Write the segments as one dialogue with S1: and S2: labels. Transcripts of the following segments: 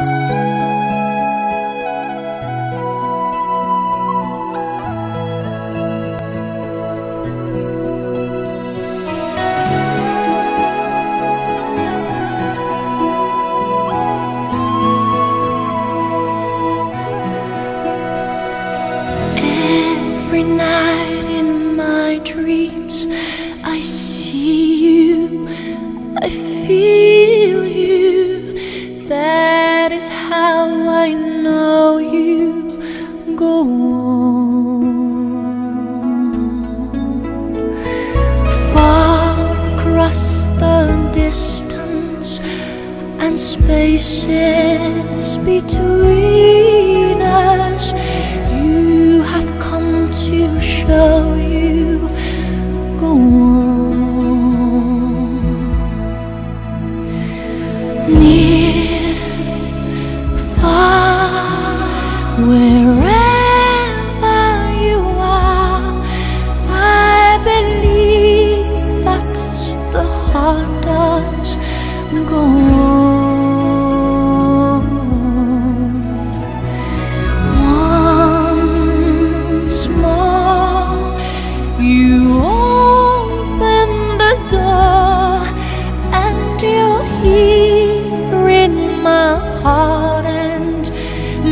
S1: Every night I know you go on. Far across the distance and spaces between us, you have come to show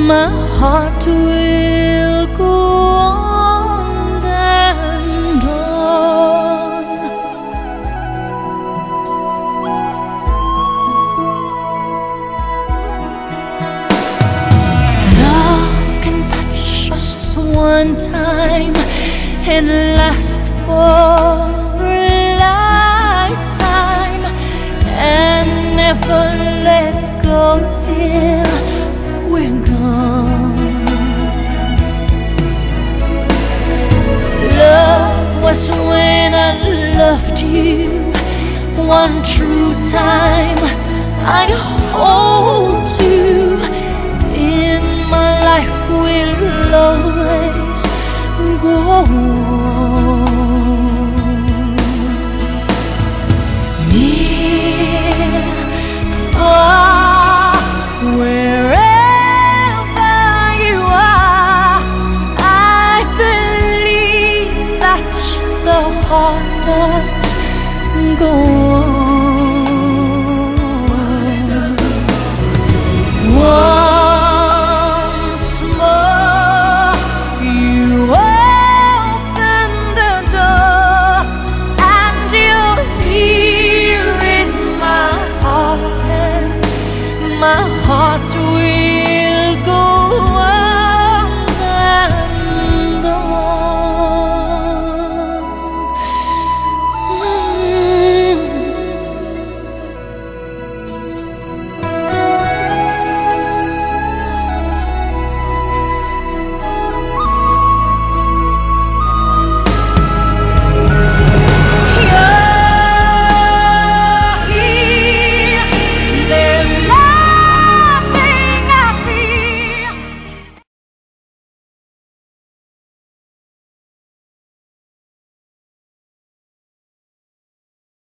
S1: my heart will go on and on. Love can touch us one time and last for a lifetime and never let go till one true time I hold you in my life will always go on. Near, far, wherever you are, I believe that the heart does go on. my heart to